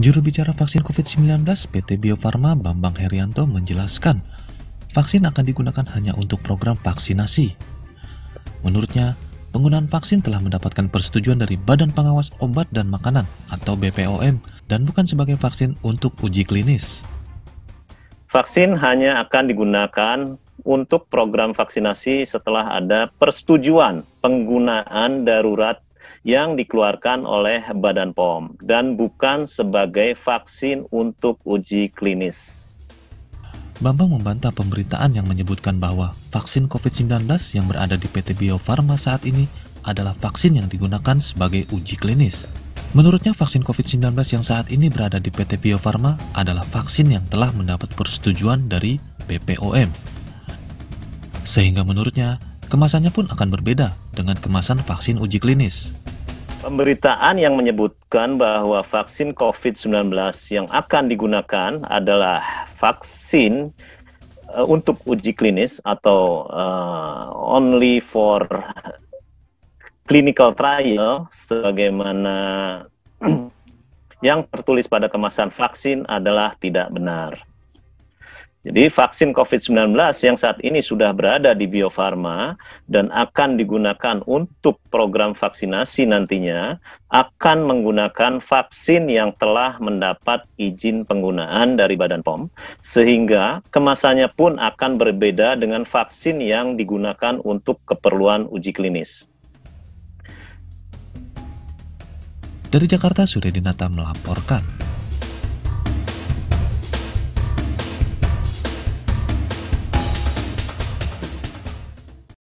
Juru bicara vaksin COVID-19 PT Bio Farma Bambang Herianto menjelaskan, vaksin akan digunakan hanya untuk program vaksinasi. Menurutnya, penggunaan vaksin telah mendapatkan persetujuan dari Badan Pengawas Obat dan Makanan atau BPOM dan bukan sebagai vaksin untuk uji klinis. Vaksin hanya akan digunakan untuk program vaksinasi setelah ada persetujuan penggunaan darurat yang dikeluarkan oleh Badan POM dan bukan sebagai vaksin untuk uji klinis. Bambang membantah pemberitaan yang menyebutkan bahwa vaksin COVID-19 yang berada di PT Bio Farma saat ini adalah vaksin yang digunakan sebagai uji klinis. Menurutnya vaksin COVID-19 yang saat ini berada di PT Bio Farma adalah vaksin yang telah mendapat persetujuan dari BPOM. Sehingga menurutnya, kemasannya pun akan berbeda dengan kemasan vaksin uji klinis. Pemberitaan yang menyebutkan bahwa vaksin COVID-19 yang akan digunakan adalah vaksin uh, untuk uji klinis atau uh, only for clinical trial sebagaimana yang tertulis pada kemasan vaksin adalah tidak benar. Jadi vaksin COVID-19 yang saat ini sudah berada di Bio Farma dan akan digunakan untuk program vaksinasi nantinya akan menggunakan vaksin yang telah mendapat izin penggunaan dari Badan POM sehingga kemasannya pun akan berbeda dengan vaksin yang digunakan untuk keperluan uji klinis. Dari Jakarta, Dinata melaporkan.